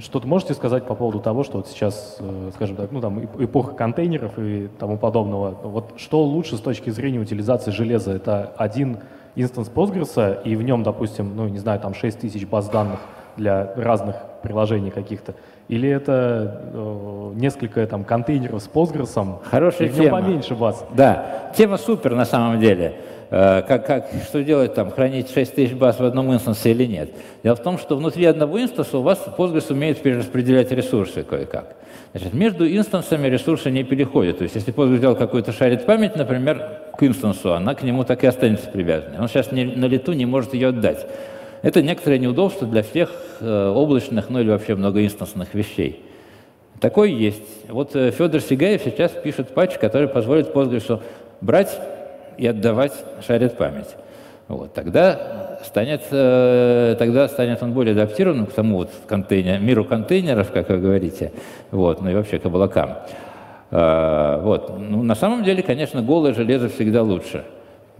что-то можете сказать по поводу того, что вот сейчас, э, скажем так, ну там эпоха контейнеров и тому подобного. Вот что лучше с точки зрения утилизации железа? Это один инстанс Postgres, и в нем, допустим, ну не знаю, там 6 тысяч баз данных для разных приложений каких-то. Или это э, несколько там контейнеров с Postgres, Хорошая и тема. поменьше баз? Да, тема супер на самом деле. Э, как, как, что делать там, хранить 6 тысяч баз в одном инстансе или нет. Дело в том, что внутри одного инстанса у вас Postgres умеет перераспределять ресурсы кое-как. Значит, между инстансами ресурсы не переходят. То есть если Postgres взял какую-то шарит память, например, к инстансу, она к нему так и останется привязанной. Он сейчас не, на лету не может ее отдать. Это некоторое неудобство для всех э, облачных, ну или вообще многоинстансных вещей. Такое есть. Вот э, Федор Сигаев сейчас пишет патч, который позволит Postgres брать и отдавать шарит память. Вот, тогда, станет, э, тогда станет он более адаптированным к тому вот контейнер, миру контейнеров, как вы говорите, вот, ну и вообще к облакам. Э, вот. Ну, на самом деле, конечно, голое железо всегда лучше.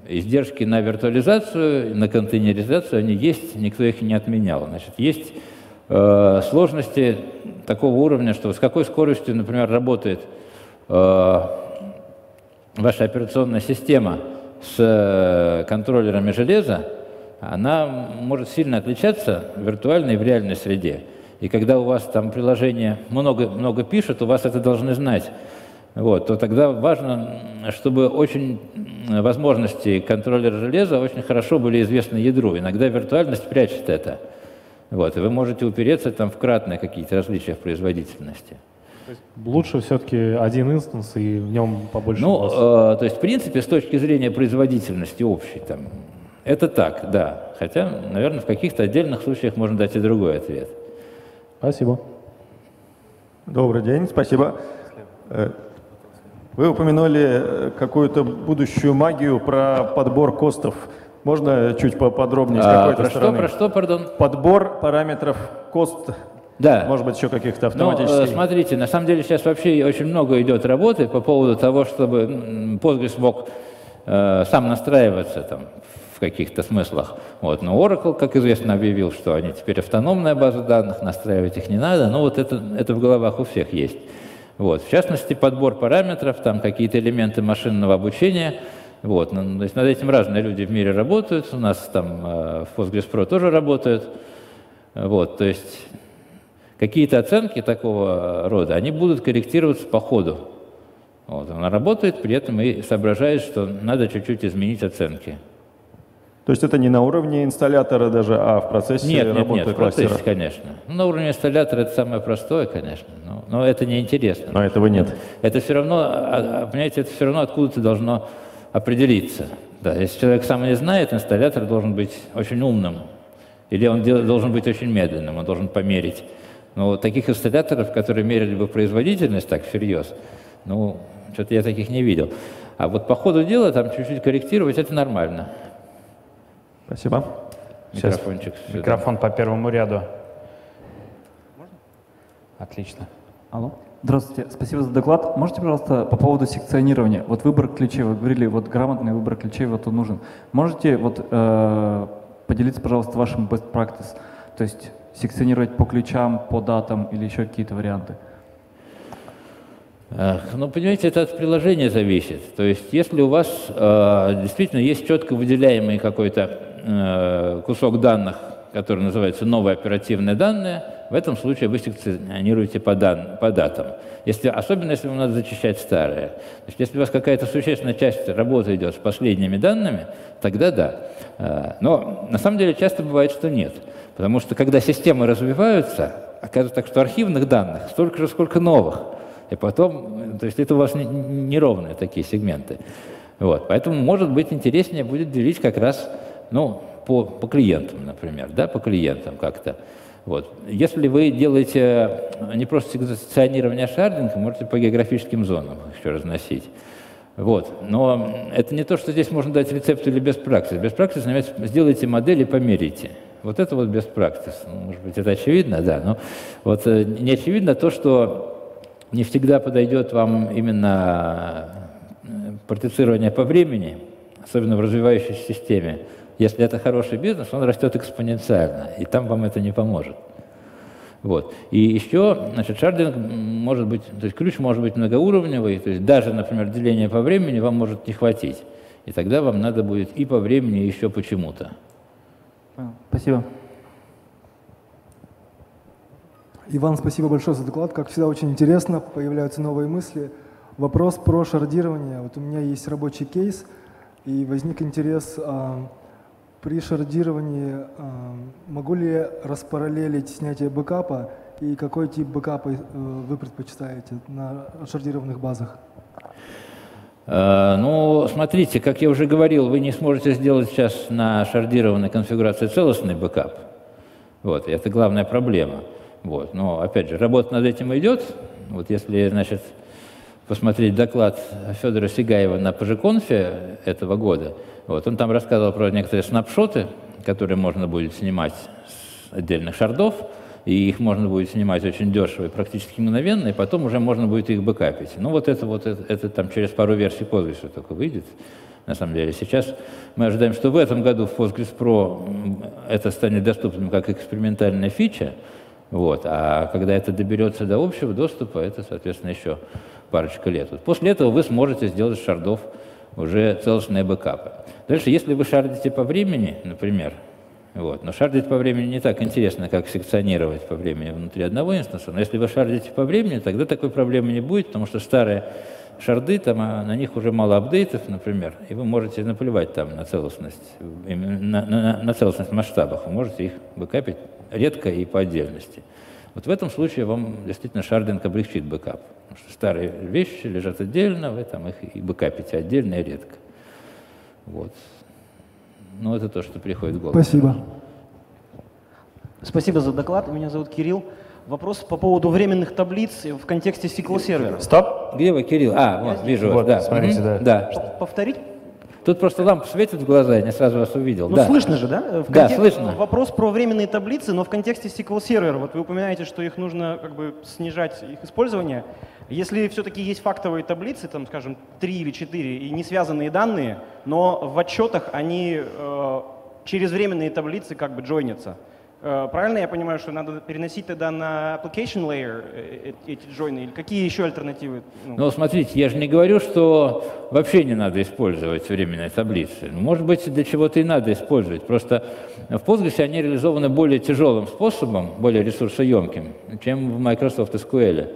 Издержки на виртуализацию, на контейнеризацию, они есть, никто их не отменял. Значит, есть э, сложности такого уровня, что с какой скоростью, например, работает э, ваша операционная система с э, контроллерами железа, она может сильно отличаться в виртуальной и в реальной среде. И когда у вас там приложение много, много пишет, у вас это должны знать. Вот, то тогда важно, чтобы очень возможности контроллера железа очень хорошо были известны ядру. Иногда виртуальность прячет это. Вот, и вы можете упереться там в кратные какие-то различия в производительности. То есть лучше все-таки один инстанс и в нем побольше Ну, э, то есть, в принципе, с точки зрения производительности общей, там, это так, да. Хотя, наверное, в каких-то отдельных случаях можно дать и другой ответ. Спасибо. Добрый день, спасибо. Э, Вы упомянули э, какую-то будущую магию про подбор костов. Можно чуть поподробнее с А, какой-то про стороны? что, про что, пардон? Подбор параметров кост, Да. может быть, еще каких-то Ну, э, автоматических. смотрите, на самом деле сейчас вообще очень много идет работы по поводу того, чтобы Postgres мог э, сам настраиваться там в каких-то смыслах. Вот. Но Oracle, как известно, объявил, что они теперь автономная база данных, настраивать их не надо. Но вот это, это в головах у всех есть. Вот. В частности, подбор параметров, там какие-то элементы машинного обучения. Вот. Ну, то есть над этим разные люди в мире работают. У нас там э, в Postgres Pro тоже работают. Вот. То есть какие-то оценки такого рода, они будут корректироваться по ходу. Вот, она работает, при этом и соображает, что надо чуть-чуть изменить оценки. То есть это не на уровне инсталлятора даже, а в процессе Нет, нет, работы нет, процессе, кластера? конечно. Ну, на уровне инсталлятора это самое простое, конечно, но, но это неинтересно. Но этого нет. Это все равно, а, а, понимаете, это все равно откуда-то должно определиться. Да, если человек сам не знает, инсталлятор должен быть очень умным. Или он должен быть очень медленным, он должен померить. Но вот таких инсталляторов, которые мерили бы производительность так всерьез, ну, что-то я таких не видел. А вот по ходу дела там чуть-чуть корректировать, это нормально. Спасибо. Сейчас Микрофончик сюда. Микрофон по первому ряду. Отлично. Алло. Здравствуйте, спасибо за доклад. Можете, пожалуйста, по поводу секционирования, вот выбор ключей, вы говорили, вот грамотный выбор ключей вот он нужен. Можете вот э, поделиться, пожалуйста, вашим best practice, то есть секционировать по ключам, по датам или еще какие-то варианты? Ах, Ну, понимаете, это от приложения зависит. То есть, если у вас э, действительно есть четко выделяемый какой-то э, кусок данных, который называется новые оперативные данные, в этом случае вы секционируете по, дан- по датам. Если, особенно если вам надо зачищать старые. То есть, если у вас какая-то существенная часть работы идет с последними данными, тогда да. Э, Но на самом деле часто бывает, что нет. Потому что когда системы развиваются, оказывается так, что архивных данных столько же, сколько новых. И потом, то есть это у вас не- неровные такие сегменты. Вот. Поэтому, может быть, интереснее будет делить как раз ну, по, по клиентам, например, да, по клиентам как-то. Вот. Если вы делаете не просто секционирование, а шардинг, можете по географическим зонам еще разносить. Вот. Но это не то, что здесь можно дать рецепт или без практики. Без практики занимается, сделайте модель и померите. Вот это вот без практики. Ну, может быть, это очевидно, да. Но вот э, не очевидно то, что не всегда подойдет вам именно э, партицирование по времени, особенно в развивающейся системе. Если это хороший бизнес, он растет экспоненциально, и там вам это не поможет. Вот. И еще, значит, шардинг может быть, то есть ключ может быть многоуровневый, то есть даже, например, деление по времени вам может не хватить. И тогда вам надо будет и по времени, и еще почему-то. Понял. Спасибо. Иван, спасибо большое за доклад. Как всегда, очень интересно, появляются новые мысли. Вопрос про шардирование. Вот у меня есть рабочий кейс, и возник интерес, а, при шардировании а, могу ли распараллелить снятие бэкапа, и какой тип бэкапа э, вы предпочитаете на шардированных базах? Э, Ну, смотрите, как я уже говорил, вы не сможете сделать сейчас на шардированной конфигурации целостный бэкап. Вот, это главная проблема. Вот, но, опять же, работа над этим идет. Вот если, значит, посмотреть доклад Федора Сигаева на ПЖКонфе этого года, вот, он там рассказывал про некоторые снапшоты, которые можно будет снимать с отдельных шардов, и их можно будет снимать очень дешево и практически мгновенно, и потом уже можно будет их бэкапить. Ну вот это вот, это, это там через пару версий Postgres только выйдет, на самом деле. Сейчас мы ожидаем, что в этом году в Postgres Pro это станет доступным как экспериментальная фича, вот, а когда это доберется до общего доступа, это, соответственно, еще парочка лет. Вот после этого вы сможете сделать шардов уже целостные бэкапы. Дальше, если вы шардите по времени, например, вот. Но шардить по времени не так интересно, как секционировать по времени внутри одного инстанса. Но если вы шардите по времени, тогда такой проблемы не будет, потому что старые шарды, там, а на них уже мало апдейтов, например, и вы можете наплевать там на целостность, на, на- на целостность масштабах. Вы можете их бэкапить редко и по отдельности. Вот в этом случае вам действительно шардинг облегчит бэкап. Потому что старые вещи лежат отдельно, вы там их и бэкапите отдельно и редко. Вот. Ну, это то, что приходит в голову. Спасибо. Спасибо за доклад. Меня зовут Кирилл. Вопрос по поводу временных таблиц в контексте SQL сервера. Стоп. Где вы, Кирилл? А, вот, вижу вас, Вот, да. смотрите, да. Да. Повторить? Тут просто лампа светит в глаза, я не сразу вас увидел. Ну, да. слышно же, да? В Да, контек- слышно. Вопрос про временные таблицы, но в контексте SQL Server. Вот вы упоминаете, что их нужно как бы снижать их использование. Если все-таки есть фактовые таблицы, там, скажем, три или четыре, и не связанные данные, но в отчетах они э, через временные таблицы как бы джойнятся. Э, правильно я понимаю, что надо переносить тогда на application layer э, э, эти джойны? Или какие еще альтернативы? Ну, Ну, смотрите, я же не говорю, что вообще не надо использовать временные таблицы. Может быть, для чего-то и надо использовать. Просто в Postgres они реализованы более тяжелым способом, более ресурсоемким, чем в Microsoft SQL.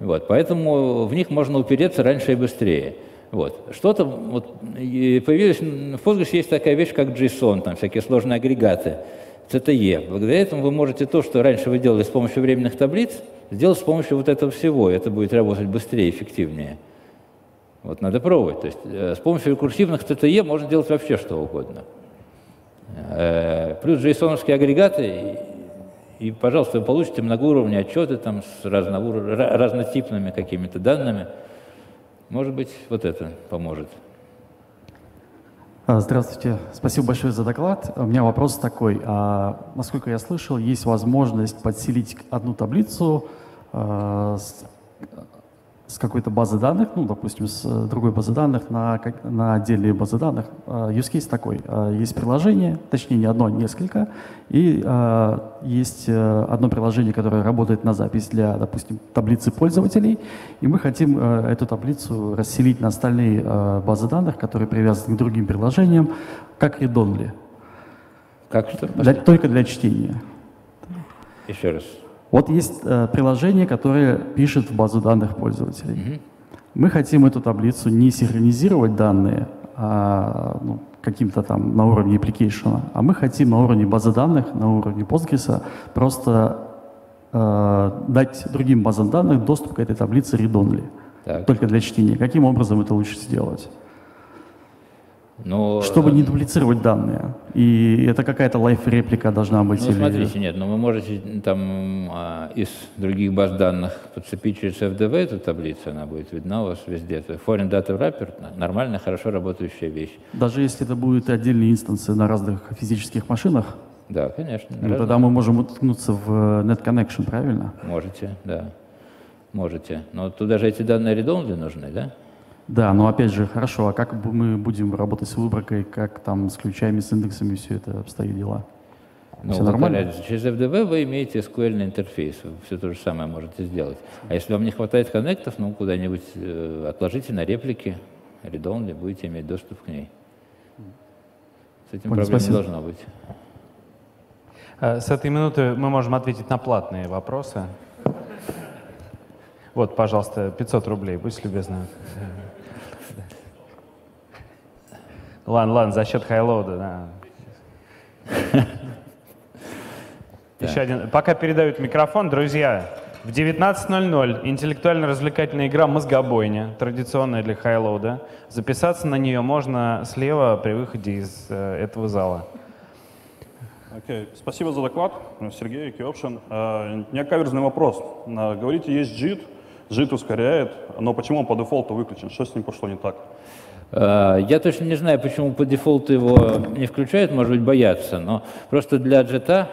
Вот, поэтому в них можно упереться раньше и быстрее. Вот. Что-то вот, появилось, в Postgres есть такая вещь, как JSON, там всякие сложные агрегаты, CTE. Благодаря этому вы можете то, что раньше вы делали с помощью временных таблиц, сделать с помощью вот этого всего. Это будет работать быстрее, эффективнее. Вот надо пробовать. То есть э, с помощью рекурсивных CTE можно делать вообще что угодно. Э, плюс JSON-овские агрегаты, и, пожалуйста, вы получите многоуровневые отчеты там, с разноур- ра- разнотипными какими-то данными. Может быть, вот это поможет. А, Здравствуйте, спасибо большое за доклад. У меня вопрос такой. А, насколько я слышал, есть возможность подселить одну таблицу а, с, с какой-то базы данных, ну, допустим, с э, другой базы данных на, на отдельные базы данных. А, Use case такой. А, Есть приложение, точнее не одно, а несколько, и есть э, одно приложение, которое работает на запись для, допустим, таблицы пользователей, и мы хотим э, эту таблицу расселить на остальные э, базы данных, которые привязаны к другим приложениям, как read-only, Как что? для- только для чтения. Еще раз. Вот есть э, приложение, которое пишет в базу данных пользователей. Мы хотим эту таблицу не синхронизировать данные а, ну, каким-то там на уровне application, а мы хотим на уровне базы данных, на уровне Postgres просто э, дать другим базам данных доступ к этой таблице read-only, только для чтения. Каким образом это лучше сделать? Но, Чтобы не дублицировать данные. И это какая-то лайф-реплика должна быть. Ну, или- смотрите, нет, но вы можете там а, из других баз данных подцепить через FDV эту таблицу, она будет видна у вас везде. Это Foreign Data Wrapper – нормальная, хорошо работающая вещь. Даже если это будут отдельные инстансы на разных физических машинах, Да, конечно. ну, тогда мы можем уткнуться в э, Net Connection, правильно? Можете, да. Можете. Но туда же эти данные read-only нужны, да? Да, но опять же, хорошо, а как мы будем работать с выборкой, как там с ключами, с индексами все это обстоит дела? Ну, Все нормально? разница. Через FDV вы имеете SQL интерфейс, вы все то же самое можете сделать. А если вам не хватает коннектов, ну, куда-нибудь э, отложите на реплики, read-only, будете иметь доступ к ней. С этим Понял, проблем не спасибо. должно быть. Э, С этой минуты мы можем ответить на платные вопросы. Вот, пожалуйста, 500 рублей, будь любезна. Ладно, ладно, за счет хайлоуда, да. (laughs) Еще один. Пока передают микрофон, друзья, в 19.00 интеллектуально-развлекательная игра «Мозгобойня», традиционная для хайлоуда. Записаться на нее можно слева при выходе из э, этого зала. Окей, Спасибо за доклад, Сергей Киопшин. Э, У меня каверзный вопрос. Э, Говорите, есть JIT, JIT ускоряет, но почему он по дефолту выключен? Что с ним пошло не так? Э, Я точно не знаю, почему по дефолту его не включают, может быть, боятся, но просто для джита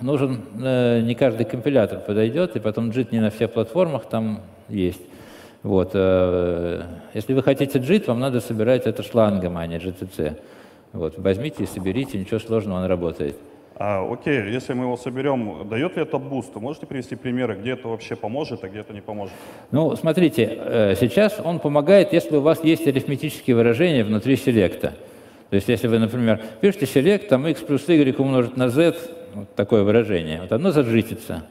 нужен, э, не каждый компилятор подойдет, и потом JIT не на всех платформах там есть. Вот. э, Если вы хотите JIT, вам надо собирать это Clang ом, а не GCC. Вот. Возьмите и соберите, ничего сложного, он работает. А, окей, если мы его соберем, дает ли это буст? Вы можете привести примеры, где это вообще поможет, а где это не поможет? Ну, смотрите, э, сейчас он помогает, если у вас есть арифметические выражения внутри select а. То есть, если вы, например, пишете select, там x плюс y умножить на z, вот такое выражение, вот оно заджитится.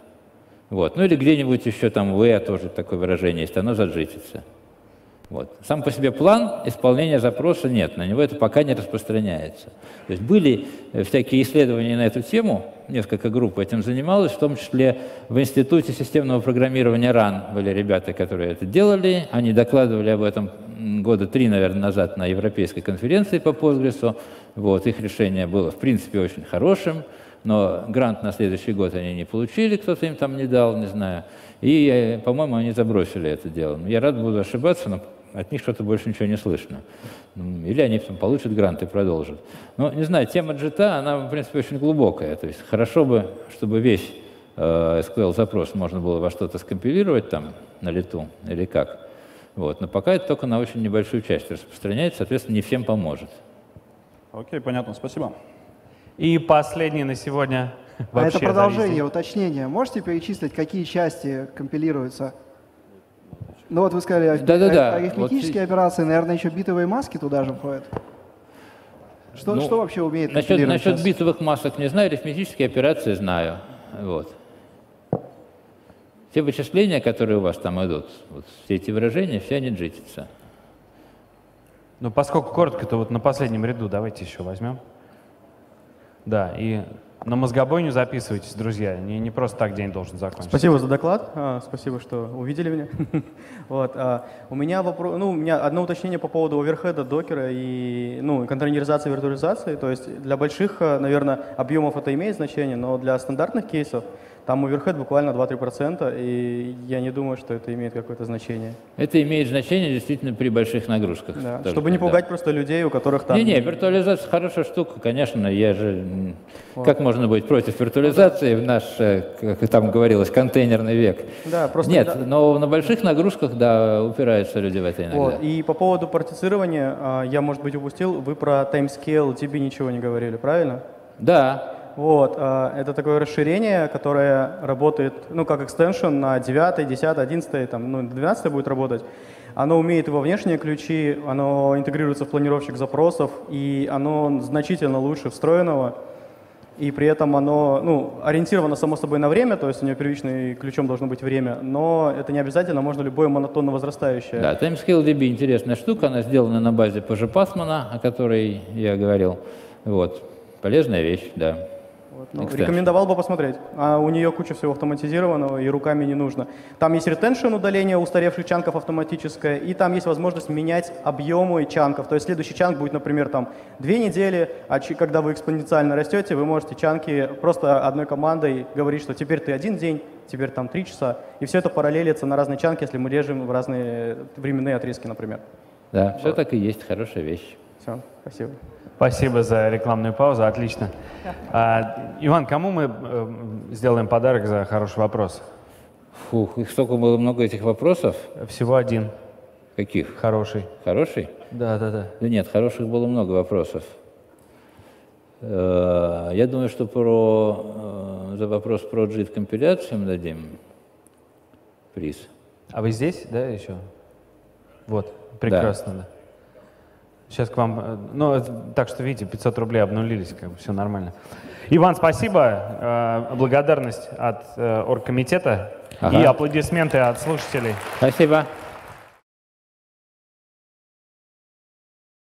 Вот. Ну или где-нибудь еще там v тоже такое выражение есть, оно заджитится. Вот. Сам по себе план исполнения запроса нет, на него это пока не распространяется. То есть были э, всякие исследования на эту тему, несколько групп этим занималось, в том числе в Институте системного программирования РАН были ребята, которые это делали, они докладывали об этом года три, наверное, назад на Европейской конференции по Postgres. Вот, их решение было, в принципе, очень хорошим, но грант на следующий год они не получили, кто-то им там не дал, не знаю. И, э, по-моему, они забросили это дело. Я рад буду ошибаться, но от них что-то больше ничего не слышно. Или они там, получат грант и продолжат. Но, не знаю, тема джита, она, в принципе, очень глубокая. То есть хорошо бы, чтобы весь э, SQL-запрос можно было во что-то скомпилировать там на лету или как. Вот. Но пока это только на очень небольшую часть распространяется, соответственно, не всем поможет. Окей, понятно, спасибо. И последний на сегодня а это продолжение, уточнение. Можете перечислить, какие части компилируются? Ну вот вы сказали, да, да, да. арифметические вот... операции, наверное, еще битовые маски туда же входят. Что, ну, что вообще умеет насчет, насчет битовых масок не знаю, арифметические операции знаю. Вот. Те вычисления, которые у вас там идут, вот, все эти выражения, все они джитятся. Ну, поскольку коротко, то вот на последнем ряду давайте еще возьмем. Да, и на мозгобойню записывайтесь, друзья. Не, не просто так день должен закончиться. Спасибо за доклад. А, спасибо, что увидели меня. (laughs) вот, а, у меня вопрос, ну, у меня одно уточнение по поводу оверхеда, докера и ну, контейнеризации, виртуализации. То есть для больших, а, наверное, объемов это имеет значение, но для стандартных кейсов там оверхед буквально 2-3%, и я не думаю, что это имеет какое-то значение. Это имеет значение действительно при больших нагрузках. Да, только, чтобы не пугать да. просто людей, у которых там... Не-не, виртуализация хорошая штука, конечно, я же... Вот. Как можно быть против виртуализации в наш, э, как там говорилось, контейнерный век? Да, просто... Нет, да. но на больших нагрузках, да, упираются люди в это иногда. Вот. И по поводу партицирования, а, я, может быть, упустил, вы про timescale тебе ничего не говорили, правильно? Да, вот, а, это такое расширение, которое работает, ну, как экстеншн на 9, 10, 11, там, ну, 12 будет работать. Оно умеет его внешние ключи, оно интегрируется в планировщик запросов, и оно значительно лучше встроенного, и при этом оно ну, ориентировано, само собой, на время, то есть у него первичным ключом должно быть время, но это не обязательно, можно любое монотонно возрастающее. Да, TimeScale DB интересная штука, она сделана на базе Passman, о которой я говорил. Вот. Полезная вещь, да. Вот, ну, рекомендовал бы посмотреть. А у нее куча всего автоматизированного, и руками не нужно. Там есть ретеншн удаление устаревших чанков автоматическое, и там есть возможность менять объемы чанков. То есть следующий чанк будет, например, там две недели, а когда вы экспоненциально растете, вы можете чанки просто одной командой говорить, что теперь ты один день, теперь там три часа. И все это параллелится на разные чанки, если мы режем в разные временные отрезки, например. Да, вот. все так и есть, хорошая вещь. Все, спасибо. Спасибо за рекламную паузу, отлично. А, Иван, кому мы э, сделаем подарок за хороший вопрос? Фух, их столько было много этих вопросов. Всего один. Каких? Хороший. Хороший? Да, да, да. Да нет, хороших было много вопросов. Э, я думаю, что про, э, за вопрос про JIT компиляцию мы дадим приз. А вы здесь, да, еще? Вот, прекрасно, да. да. Сейчас к вам, э, ну, так что, видите, 500 рублей обнулились, как бы все нормально. Иван, спасибо. Э, благодарность от э, оргкомитета ага. и аплодисменты от слушателей. Спасибо.